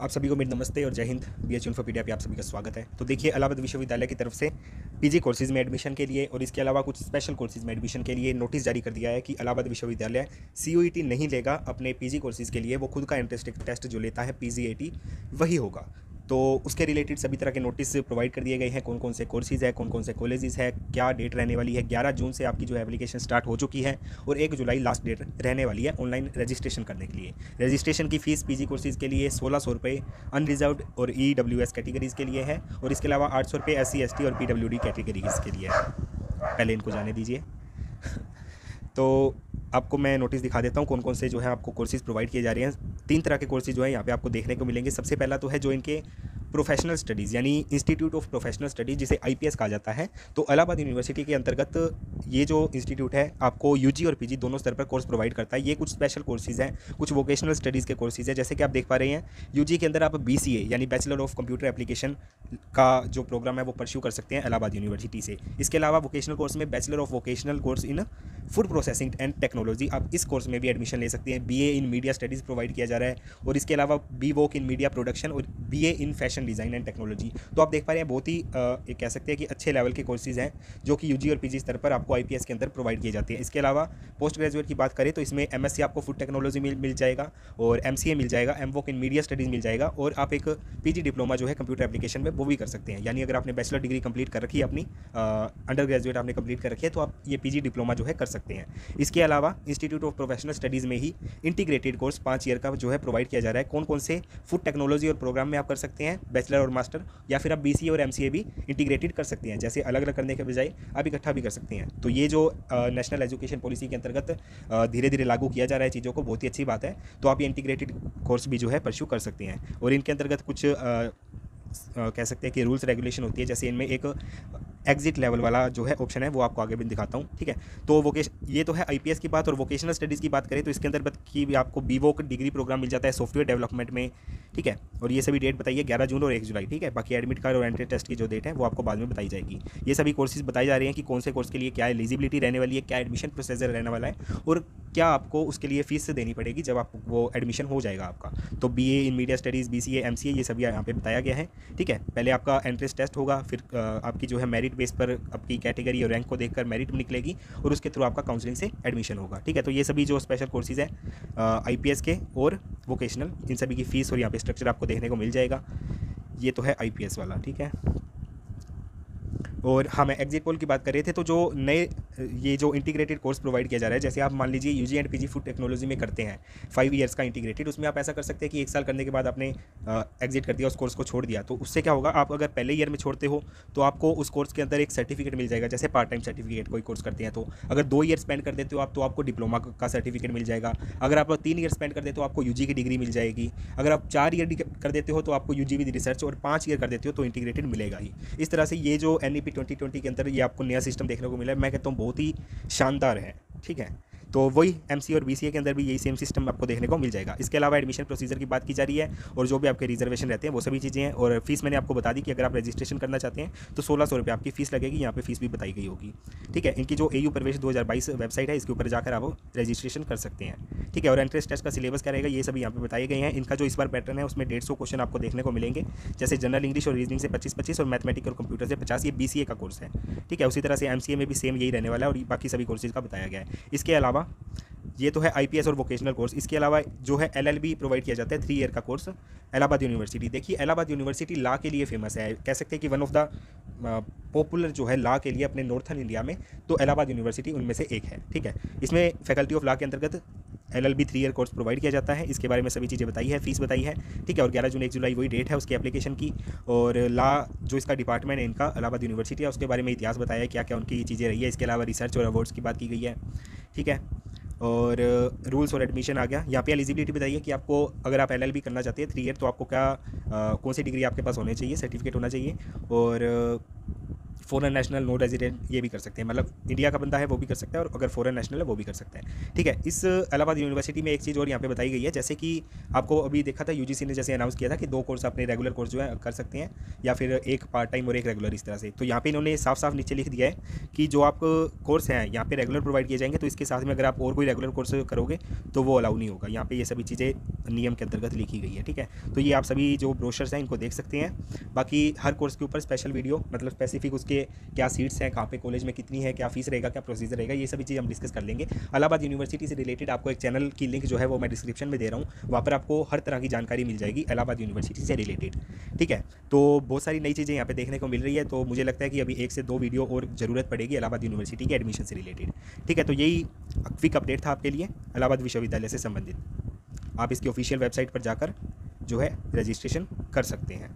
आप सभी को मेरे नमस्ते और जय हिंद। बी एच पे आप सभी का स्वागत है। तो देखिए अलाहाबाद विश्वविद्यालय की तरफ़ से पीजी कोर्सेज में एडमिशन के लिए और इसके अलावा कुछ स्पेशल कोर्सेज में एडमिशन के लिए नोटिस जारी कर दिया है कि इलाहाबाद विश्वविद्यालय सी नहीं लेगा। अपने पीजी कोर्सेज के लिए वो खुद का इंटरेस्ट टेस्ट जो लेता है पी वही होगा। तो उसके रिलेटेड सभी तरह के नोटिस प्रोवाइड कर दिए गए हैं कौन कौन से कोर्सेज है कौन कौन से कॉलेजेस है, क्या डेट रहने वाली है, ग्यारह जून से आपकी जो है एप्लीकेशन स्टार्ट हो चुकी है और एक जुलाई लास्ट डेट रहने वाली है ऑनलाइन रजिस्ट्रेशन करने के लिए। रजिस्ट्रेशन की फ़ीस पीजी कोर्सेज़ के लिए सोलह सौ रुपये अनरिजर्व और ई डब्ल्यू एस कैटेगरीज़ के लिए है और इसके अलावा आठ सौ रुपये एस सी एस टी और पी डब्ल्यू डी कैटेगरीज़ के लिए है। पहले इनको जाने दीजिए। तो आपको मैं नोटिस दिखा देता हूँ कौन कौन से जो है आपको कोर्सेज़ प्रोवाइड किए जा रहे हैं। तीन तरह के कोर्सेज जो है यहाँ पे आपको देखने को मिलेंगे। सबसे पहला तो है जो इनके प्रोफेशनल स्टडीज़ यानी इंस्टीट्यूट ऑफ़ प्रोफेशनल स्टडीज़ जिसे आईपीएस कहा जाता है। तो इलाहाबाद यूनिवर्सिटी के अंतर्गत ये जो इंस्टीट्यूट है, आपको यूजी और पीजी दोनों स्तर पर कोर्स प्रोवाइड करता है। ये कुछ स्पेशल कोर्सेज हैं, कुछ वोकेशनल स्टडीज़ के कोर्सेज हैं। जैसे कि आप देख पा रहे हैं यूजी के अंदर आप बी यानी बैचलर ऑफ़ कंप्यूटर एप्लीकेशन का जो प्रोग्राम है, वो परस्यू कर सकते हैं इलाहाबाद यूनिवर्सिटी से। इसके अलावा वोकेशनल कोर्स में bachelor of vocational course in food processing and technology आप इस कोर्स में भी एडमिशन ले सकते हैं। BA in media studies provide किया जा रहा है, और इसके अलावा B voc in media production और BA in fashion design and technology तो आप देख पा रहे हैं, बहुत ही एक कह सकते हैं कि अच्छे लेवल के कोर्सेज हैं, जो कि यूजी और पीजी स्तर पर आपको आईपीएस के अंदर प्रोवाइड किए जाते हैं। इसके अलावा पोस्ट ग्रेजुएट की बात करें तो इसमें एमएससी आपको फ़ूड टेक्नोलॉजी मिल मिल जाएगा और एमसीए मिल जाएगा एम इन मीडिया स्टडीज़ मिल जाएगा और आप एक पीजी डिप्लोमा जो है कंप्यूटर एप्लीकेशन में, वो भी कर सकते हैं। यानी अगर आपने बैचलर डिग्री कंप्लीट कर रखी है अपनी अंडर ग्रेजुएट आपने कंप्लीट कर रखी है तो आप ये पी डिप्लोमा जो है कर सकते हैं। इसके अलावा इंस्टीट्यूट ऑफ़ प्रोफेशनल स्टडीज़ में ही इंटीग्रेटेड कोर्स पाँच ईयर का जो है प्रोवाइड किया जा रहा है। कौन कौन से फ़ूड टेक्नोलॉजी और प्रोग्राम में आप कर सकते हैं? बैचलर और मास्टर, या फिर आप बी और एमसीए भी इंटीग्रेटेड कर सकते हैं, जैसे अलग अलग करने के बजाय आप इकट्ठा भी कर सकते हैं। तो ये जो नेशनल एजुकेशन पॉलिसी के अंतर्गत धीरे धीरे लागू किया जा रहा है चीज़ों को, बहुत ही अच्छी बात है। तो आप ये इंटीग्रेटेड कोर्स भी जो है परस्यू कर सकते हैं। और इनके अंतर्गत कुछ कह सकते हैं कि रूल्स रेगुलेशन होती है, जैसे इनमें एक एग्जिट लेवल वाला जो है ऑप्शन है, वो आपको आगे भी दिखाता हूँ, ठीक है? तो वोकेश ये तो है आईपीएस की बात और वोकेशनल स्टडीज़ की बात करें तो इसके अंदर की भी आपको बीवोक डिग्री प्रोग्राम मिल जाता है सॉफ्टवेयर डेवलपमेंट में, ठीक है? और ये सभी डेट बताइए, ग्यारह जून और एक जुलाई, ठीक है? बाकी एडमिट कार्ड और एंट्री टेस्ट की जो डेट है, वो आपको बाद में बताई जाएगी। ये सभी कोर्सेज बताए जा रही हैं कि कौन से कोर्स के लिए क्या एलिजिबिलिटी रहने वाली है, क्या एडमिशन प्रोसेसर रहने वाला है और क्या आपको उसके लिए फ़ीस देनी पड़ेगी जब आप, वो एडमिशन हो जाएगा आपका। तो B A in media studies B C M C A ये सभी यहाँ पे बताया गया है, ठीक है? पहले आपका एंट्रेंस टेस्ट होगा, फिर आपकी जो है मेरिट बेस पर आपकी कैटेगरी और रैंक को देखकर मेरिट निकलेगी और उसके थ्रू आपका काउंसलिंग से एडमिशन होगा, ठीक है? तो ये सभी जो स्पेशल कोर्सेज हैं आई के और वोकेशनल इन सभी की फ़ीस और यहाँ पे स्ट्रक्चर आपको देखने को मिल जाएगा। ये तो है आईपीएस वाला, ठीक है? और हाँ मैं एग्जिट पोल की बात कर रहे थे तो जो नए ये जो इंटीग्रेटेड कोर्स प्रोवाइड किया जा रहा है, जैसे आप मान लीजिए UG and PG food technology में करते हैं फाइव ईयर्स का इंटीग्रेटेड उसमें आप ऐसा कर सकते हैं कि एक साल करने के बाद आपने एग्जिट कर दिया, उस कोर्स को छोड़ दिया। तो उससे क्या होगा, आप अगर पहले ईयर में छोड़ते हो तो आपको उस कोर्स के अंदर एक सर्टिफिकेट मिल जाएगा, जैसे पार्ट टाइम सर्टिफिकेट कोई कोर्स करते हैं तो अगर दो ईयर स्पेंड कर देते हो आप तो आपको डिप्लोमा का सर्टिफिकेट मिल जाएगा। अगर आप तीन ईयर स्पेंड कर देते हो, आपको यूजी की डिग्री मिल जाएगी। अगर आप चार ईयर कर देते हो तो आपको यूजी विद रिसर्च और पाँच ईयर कर देते हो तो इंटीग्रेटेड मिलेगा ही। इस तरह से ये जो एन ई के अंदर ये आपको नया सिस्टम देखने को मिला है। मैं कहता हूँ बहुत ही शानदार है ठीक है? तो वही एम और बी के अंदर भी यही सेम सिस्टम आपको देखने को मिल जाएगा। इसके अलावा एडमिशन प्रोसीजर की बात की जा रही है और जो भी आपके रिजर्वेशन रहते हैं, वो सभी चीज़ें हैं और फ़ीस मैंने आपको बता दी कि अगर आप रजिस्ट्रेशन करना चाहते हैं तो सोलह सौ रुपये आपकी फ़ीस लगेगी, यहाँ पे फ़ीस भी बताई गई होगी। ठीक है? इनकी जो ए यू प्रवेश दो हज़ार बाईस वेबसाइट है, इसके ऊपर जाकर आप रजिस्ट्रेशन कर सकते हैं। ठीक है? और एंट्रेंस टेस्ट का सिलेबस क्या रहेगा, ये सभी यहाँ पे बताए गए हैं। इनका जो इस बार पैटर्न है, उसमें डेढ़ सौ क्वेश्चन आपको देखने को मिलेंगे। जैसे जनरल इंग्लिश और रीजनिंग से पच्चीस पच्चीस और मैथमेटिक और कंप्यूटर से पचास, ये बी का कोर्स है। ठीक है? उसी तरह से एमसीए में भी सेम यही रहने वाला है और बाकी सभी कोर्सेज का बताया गया है। इसके अलावा ये तो है आईपीएस और वोकेशनल कोर्स इसके अलावा जो है एलएलबी प्रोवाइड किया जाता है थ्री ईयर का कोर्स इलाहाबाद यूनिवर्सिटी देखिए इलाहाबाद यूनिवर्सिटी ला के लिए फ़ेमस है। कह सकते हैं कि वन ऑफ़ द पॉपुलर जो है ला के लिए अपने नॉर्थन इंडिया में तो इलाहाबाद यूनिवर्सिटी उनमें से एक है, ठीक है? इसमें फैकल्टी ऑफ़ ला के अंतर्गत L L B three year course provide किया जाता है। इसके बारे में सभी चीज़ें बताई है फ़ीस बताई है, ठीक है? और ग्यारह जून, एक जुलाई वही डेट है उसकी एप्लीकेशन की। और ला जो इसका डिपार्टमेंट है, इनका इलाहाबाद यूनिवर्सिटी है, उसके बारे में इतिहास बताया है क्या क्या उनकी चीज़ें रही है। इसके अलावा रिसर्च और अवार्ड्स की बात की गई है, ठीक है? और रूल्स और एडमिशन आ गया। यहाँ पे एलिजिबिलिटी बताइए कि आपको अगर आप एलएलबी करना चाहते हैं थ्री ईयर तो आपको क्या आ, कौन सी डिग्री आपके पास होनी चाहिए सर्टिफिकेट होना चाहिए? और फॉरेन नेशनल नो रेजिडेंट ये भी कर सकते हैं। मतलब इंडिया का बंदा है, वो भी कर सकता है और अगर फॉरेन नेशनल है, वो भी कर सकता है। ठीक है, इस इलाहाबाद यूनिवर्सिटी में एक चीज़ और यहाँ पे बताई गई है, जैसे कि आपको अभी देखा था यूजीसी ने जैसे अनाउंस किया था कि दो कोर्स अपने रेगुलर कोर्स जो है कर सकते हैं, या फिर एक पार्ट टाइम और एक रेगुलर इस तरह से। तो यहाँ पर इन्होंने साफ़ साफ़ नीचे लिख दिया है कि जो आप कोर्स हैं, यहाँ पर रेगुलर प्रोवाइड किए जाएँगे तो इसके साथ में अगर आप और कोई रेगुलर कोर्स करोगे तो वो अलाउ नहीं होगा। यहाँ पर ये सभी चीज़ें नियम के अंतर्गत लिखी गई है, ठीक है? तो ये आप सभी जो ब्रोशर्स हैं, इनको देख सकते हैं। बाकी हर कोर्स के ऊपर स्पेशल वीडियो मतलब स्पेसिफिक उसके क्या सीट्स हैं, कहाँ पे कॉलेज में कितनी है, क्या फ़ीस रहेगा, क्या प्रोसीजर रहेगा, ये सभी चीज़ हम डिस्कस कर लेंगे। अलाहाबाद यूनिवर्सिटी से रिलेटेड आपको एक चैनल की लिंक जो है वो मैं डिस्क्रिप्शन में दे रहा हूँ। वहाँ पर आपको हर तरह की जानकारी मिल जाएगी इलाहाबाद यूनिवर्सिटी से रिलेटेड ठीक है? तो बहुत सारी नई चीज़ें यहाँ पर देखने को मिल रही है तो मुझे लगता है कि अभी एक से दो वीडियो और ज़रूरत पड़ेगी इलाहाबाद यूनिवर्सिटी के एडमिशन से रिलेटेड ठीक है? तो यही क्विक अपडेट था आपके लिए इलाहाबाद विश्वविद्यालय से संबंधित। आप इसकी ऑफिशियल वेबसाइट पर जाकर जो है रजिस्ट्रेशन कर सकते हैं।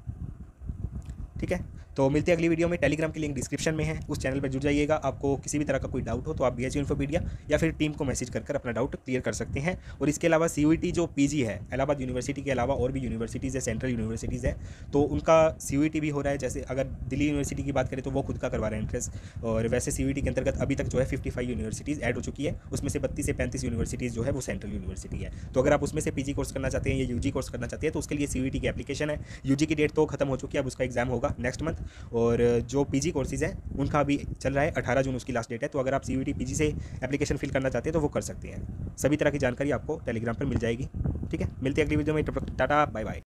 ठीक है? तो मिलते हैं अगली वीडियो में। टेलीग्राम की लिंक डिस्क्रिप्शन में है। उस चैनल पर जुड़ जाइएगा। आपको किसी भी तरह का कोई डाउट हो तो आप बी एच इन्फोपीडिया या फिर टीम को मैसेज कर कर अपना डाउट क्लियर कर सकते हैं। और इसके अलावा सी जो पीजी है इलाहाबाद यूनिवर्सिटी के अलावा और भी यूनिवर्सिटीज़ है सेंट्रल यूनिवर्सिटीज़ है तो उनका सी भी हो रहा है। जैसे अगर दिल्ली यूनिवर्सिटी की बात करें तो वो खुद का करवा रहे हैं एंट्रेंस और वैसे सी के अंतर्गत अभी तक जो है फिफ्टी यूनिवर्सिटीज़ एड हो चुकी है। उसमें से बत्तीस से पैंतीस यूनिवर्सिटीज़ जो है वो सेंट्रल यूनिवर्सिटी है। तो अगर आप उसमें से PG कोर्स करना चाहते हैं या UG कोर्स करना चाहते हैं तो उसके लिए सी की एप्लीकेशन है। UG की डेट तो खत्म हो चुकी है, अब उसका एग्ज़ाम होगा नेक्स्ट मंथ और जो पीजी कोर्सेज हैं, उनका अभी चल रहा है। अठारह जून उसकी लास्ट डेट है तो अगर आप सी वी पीजी से एप्लीकेशन फिल करना चाहते हैं तो वो कर सकते हैं। सभी तरह की जानकारी आपको टेलीग्राम पर मिल जाएगी। ठीक है? मिलती है अगली वीडियो में। Tata bye bye